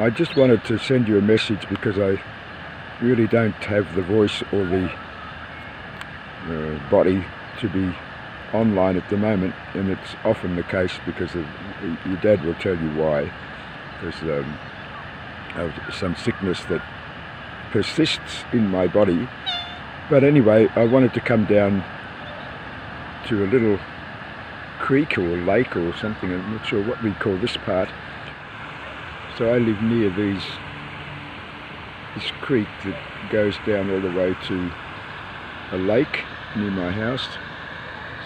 I just wanted to send you a message because I really don't have the voice or the uh, body to be online at the moment and it's often the case because of, your dad will tell you why. Because um, some sickness that persists in my body. But anyway I wanted to come down to a little creek or lake or something. I'm not sure what we call this part so I live near these this creek that goes down all the way to a lake near my house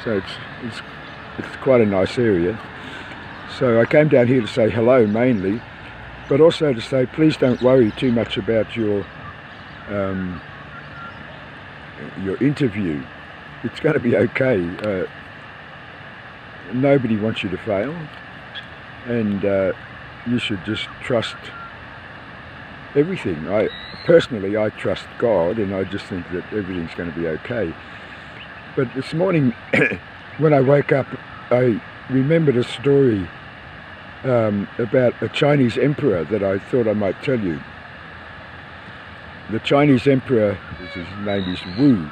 so it's, it's, it's quite a nice area. So I came down here to say hello mainly, but also to say please don't worry too much about your um, your interview. It's going to be okay. Uh, nobody wants you to fail, and uh, you should just trust everything. I personally I trust God, and I just think that everything's going to be okay. But this morning, when I woke up, I remembered a story um, about a Chinese emperor that I thought I might tell you. The Chinese emperor, his name is Wu,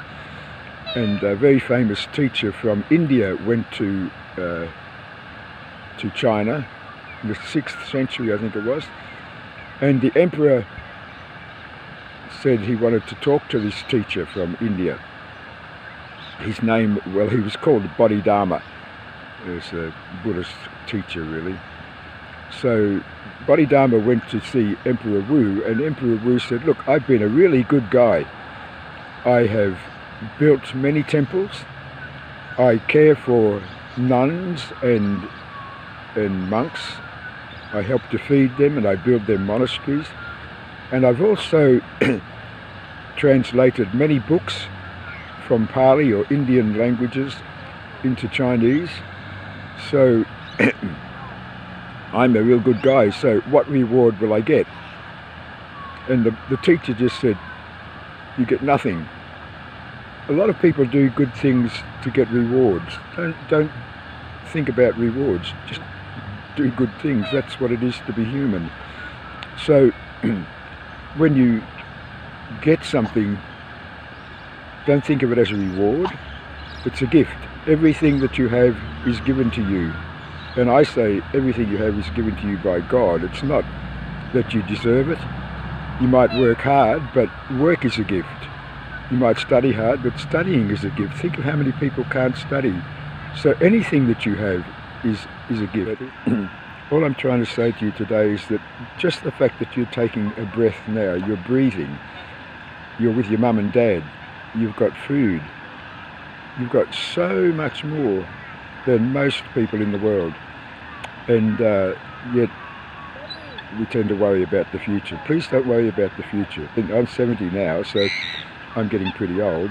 and a very famous teacher from India went to uh, to China in the 6th century, I think it was, and the emperor said he wanted to talk to this teacher from India his name, well, he was called Bodhidharma. He was a Buddhist teacher, really. So Bodhidharma went to see Emperor Wu, and Emperor Wu said, look, I've been a really good guy. I have built many temples. I care for nuns and, and monks. I help to feed them and I build their monasteries. And I've also translated many books from Pali or Indian languages into Chinese. So I'm a real good guy, so what reward will I get? And the, the teacher just said, you get nothing. A lot of people do good things to get rewards. Don't, don't think about rewards, just do good things. That's what it is to be human. So when you get something don't think of it as a reward. It's a gift. Everything that you have is given to you. And I say everything you have is given to you by God. It's not that you deserve it. You might work hard, but work is a gift. You might study hard, but studying is a gift. Think of how many people can't study. So anything that you have is, is a gift. All I'm trying to say to you today is that just the fact that you're taking a breath now, you're breathing, you're with your mum and dad, you've got food. You've got so much more than most people in the world. And uh, yet we tend to worry about the future. Please don't worry about the future. I'm 70 now, so I'm getting pretty old.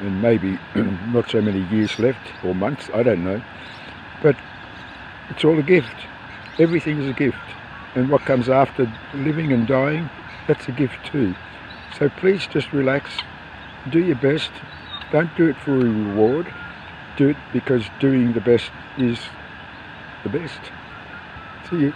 And maybe not so many years left, or months, I don't know. But it's all a gift. Everything is a gift. And what comes after living and dying, that's a gift too. So please just relax, do your best. Don't do it for a reward. Do it because doing the best is the best. See you.